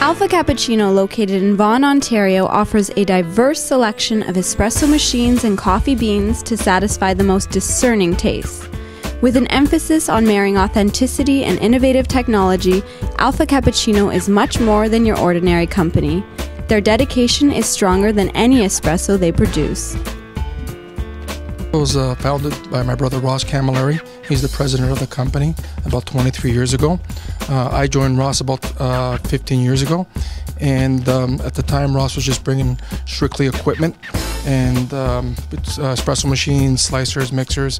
Alfa Cappuccino, located in Vaughan, Ontario, offers a diverse selection of espresso machines and coffee beans to satisfy the most discerning tastes. With an emphasis on marrying authenticity and innovative technology, Alfa Cappuccino is much more than your ordinary company. Their dedication is stronger than any espresso they produce. It was uh, founded by my brother Ross Cammalleri. He's the president of the company about 23 years ago. Uh, I joined Ross about uh, 15 years ago, and um, at the time Ross was just bringing strictly equipment and um, uh, espresso machines, slicers, mixers,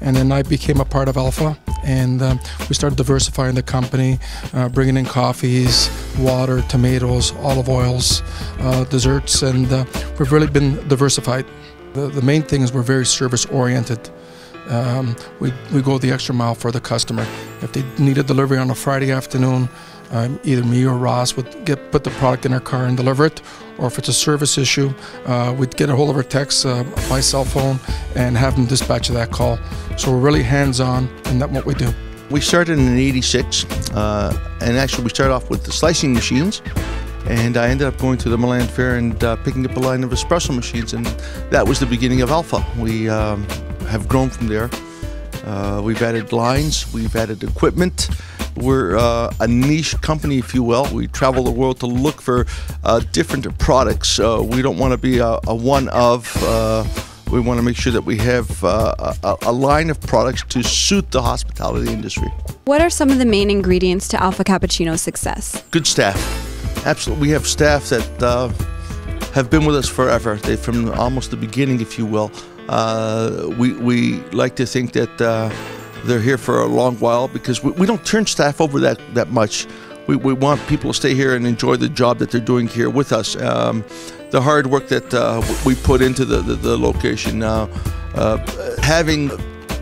and then I became a part of Alfa, and um, we started diversifying the company, uh, bringing in coffees, water, tomatoes, olive oils, uh, desserts, and we've really been diversified. The, the main thing is we're very service oriented. Um, we, we go the extra mile for the customer. If they need a delivery on a Friday afternoon, um, either me or Ross would get put the product in our car and deliver it, or if it's a service issue, uh, we'd get a hold of our techs uh, by cell phone and have them dispatch that call. So we're really hands-on in that what we do. We started in '86, uh, and actually we started off with the slicing machines and I ended up going to the Milan Fair and uh, picking up a line of espresso machines, and that was the beginning of Alfa. We um, have grown from there. Uh, we've added lines, we've added equipment. We're uh, a niche company, if you will. We travel the world to look for uh, different products. we don't want to be a, a one of uh, we want to make sure that we have uh, a, a, line of products to suit the hospitality industry. What are some of the main ingredients to Alfa Cappuccino's success? Good staff absolutely, we have staff that uh, have been with us forever. They from almost the beginning, if you will. Uh, we we like to think that uh, they're here for a long while because we, we don't turn staff over that that much. We, we want people to stay here and enjoy the job that they're doing here with us. Um, the hard work that uh, we put into the, the, the location. Uh, uh, having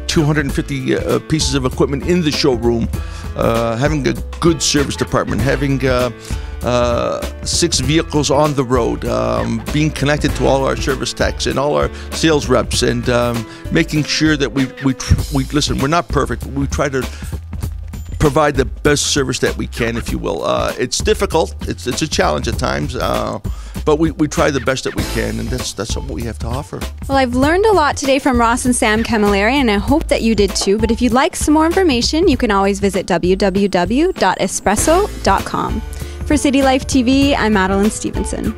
250 uh, pieces of equipment in the showroom, having a good service department, having uh, six vehicles on the road, um, being connected to all our service techs and all our sales reps, and um, making sure that we we we listen. We're not perfect. We try to provide the best service that we can, if you will. Uh, it's difficult. It's it's a challenge at times. Uh, but we, we try the best that we can, and that's that's what we have to offer. Well, I've learned a lot today from Ross and Sam Cammalleri, and I hope that you did too. But if you'd like some more information, you can always visit www.espresso.com. For City Life TV, I'm Madeline Stevenson.